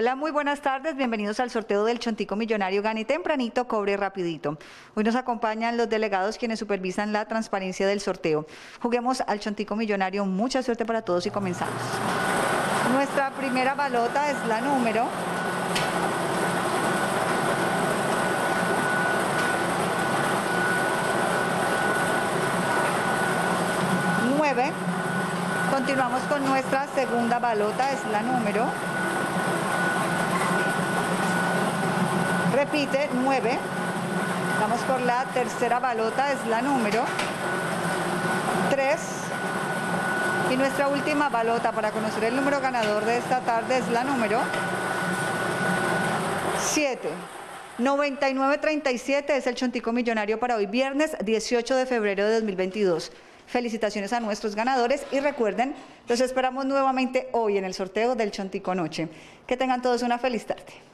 Hola, muy buenas tardes. Bienvenidos al sorteo del Chontico Millonario Gane Tempranito, Cobre Rapidito. Hoy nos acompañan los delegados quienes supervisan la transparencia del sorteo. Juguemos al Chontico Millonario. Mucha suerte para todos y comenzamos. Nuestra primera balota es la número nueve. Continuamos con nuestra segunda balota, es la número. Repite, 9. Vamos por la tercera balota, es la número 3. Y nuestra última balota para conocer el número ganador de esta tarde es la número 7. 9937 es el Chontico Millonario para hoy, viernes 18 de febrero de 2022. Felicitaciones a nuestros ganadores y recuerden, los esperamos nuevamente hoy en el sorteo del Chontico Noche. Que tengan todos una feliz tarde.